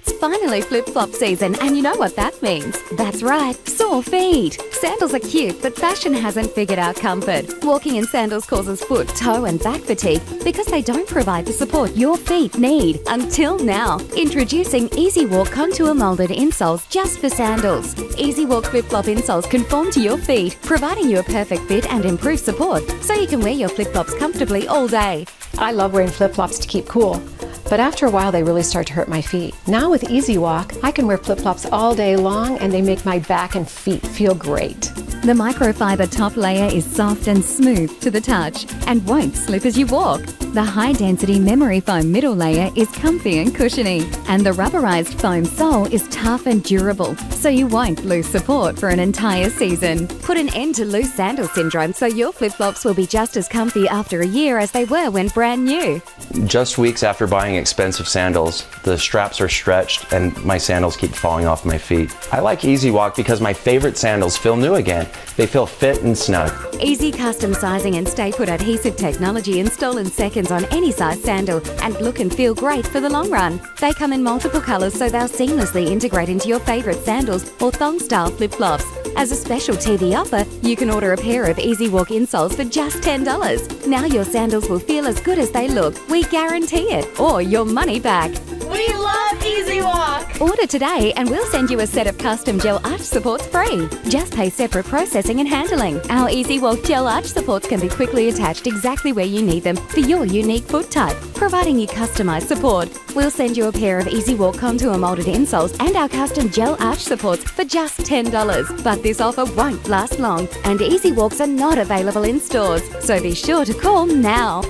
It's finally flip flop season, and you know what that means. That's right, sore feet. Sandals are cute, but fashion hasn't figured out comfort. Walking in sandals causes foot, toe, and back fatigue because they don't provide the support your feet need. Until now. Introducing Easy Walk contour molded insoles just for sandals. Easy Walk flip flop insoles conform to your feet, providing you a perfect fit and improved support so you can wear your flip flops comfortably all day. I love wearing flip flops to keep cool. But after a while, they really start to hurt my feet. Now with Easy Walk, I can wear flip flops all day long and they make my back and feet feel great. The microfiber top layer is soft and smooth to the touch and won't slip as you walk. The high density memory foam middle layer is comfy and cushiony, and the rubberized foam sole is tough and durable, so you won't lose support for an entire season. Put an end to loose sandal syndrome so your flip flops will be just as comfy after a year as they were when brand new. Just weeks after buying expensive sandals, the straps are stretched and my sandals keep falling off my feet. I like Easy Walk because my favorite sandals feel new again. They feel fit and snug. Easy custom sizing and stay put adhesive technology install in seconds on any size sandal and look and feel great for the long run. They come in multiple colours so they'll seamlessly integrate into your favourite sandals or thong style flip flops. As a special TV offer, you can order a pair of Easy Walk insoles for just $10. Now your sandals will feel as good as they look. We guarantee it, or your money back. We love Easy Walk! Order today and we'll send you a set of custom gel arch supports free. Just pay separate processing and handling. Our Easy Walk gel arch supports can be quickly attached exactly where you need them for your unique foot type, providing you customized support. We'll send you a pair of Easy Walk contour molded insoles and our custom gel arch supports for just $10. But this offer won't last long and Easy Walks are not available in stores, so be sure to call now.